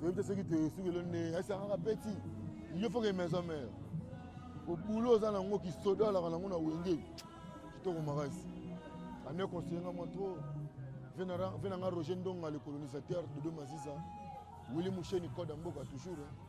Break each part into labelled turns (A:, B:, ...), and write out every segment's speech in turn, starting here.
A: toyebi te soki tosuki elo nde asangaka beti yo foke maison mare obulu oza nango kisodo alaka nango na wenge kitoko makasi ane conseille nga mwa trop venanga roger ndonga le colonisateur dodo masisa wili musheni code ya mboka toujours hein.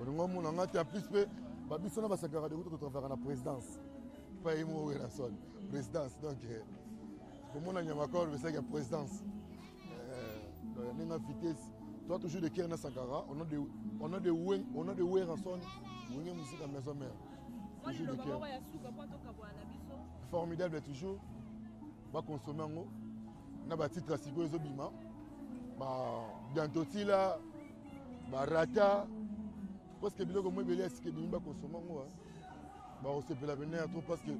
A: olingi omona nga te en plus mpe babiso na basakaka de kutu totravaka na présidence mpa ye moko wela soni présidence donc komona nyamakolo besaki ya présidence ndenge na vitesse toi toujours de kere na sankara on a de on a de wen on a de werrason wenge musika maison mère toujours de kere formidable toujours ba consommer yango na ba titre sikoyo ezobima ba bientôt tila barata parce que biloko mo ebele ya sika ebimi bakosoma ngo ah. bakosepela pene ya trop parce que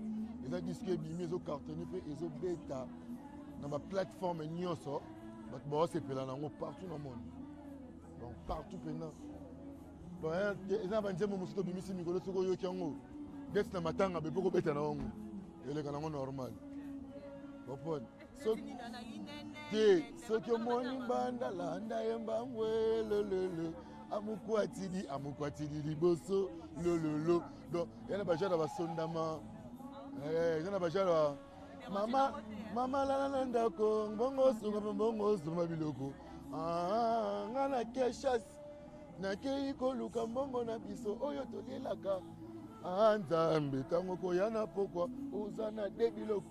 A: eza diske ebimi ezocartone mpe ezobeta na baplateforme nyonso bato baosepela nango partout na monde donc partout mpena eza na banzembo mosusu tobimisi mikolo soki oyoki yango desi na matanga bepe kobeta na yango eleka nango normal bopone te soki omoni mbanda landa ye mbangwe lololo amukwatidi amukwatidi liboso lololo donc ya na bajana basondama eh, eza na bajana mama mama lala na ndako mbongo sunga mpe mbongo suma biloko ah, nga na keshas nakei koluka mbongo na biso oyo tolelaka ah, nzambe ntango koya na pokwa oza na de biloko